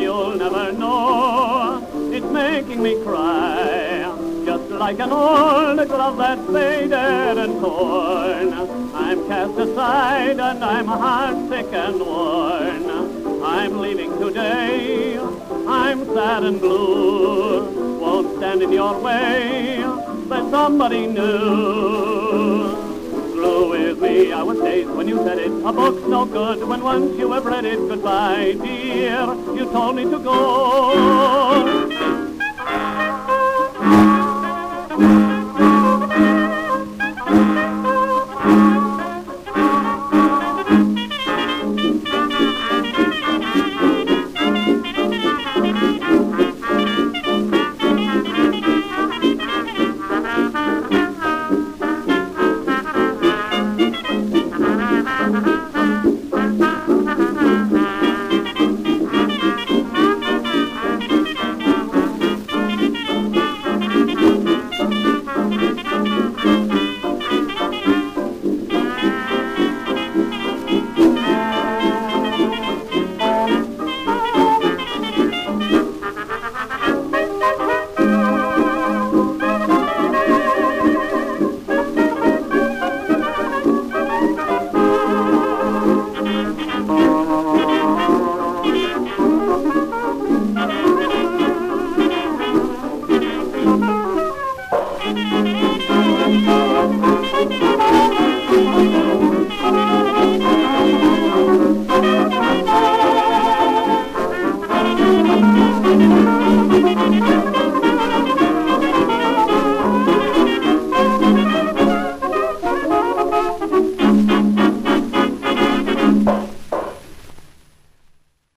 you'll never know. It's making me cry, just like an old glove that's faded and torn. I'm cast aside and I'm heartsick and worn. I'm leaving today, I'm sad and blue. Won't stand in your way, there's somebody new. I was dazed when you said it. A book's no good when once you have read it. Goodbye, dear, you told me to go.